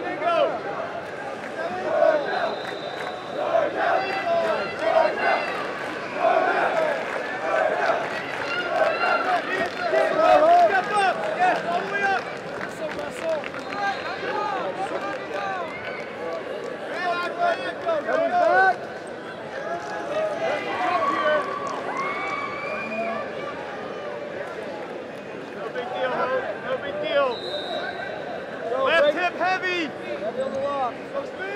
Go! off.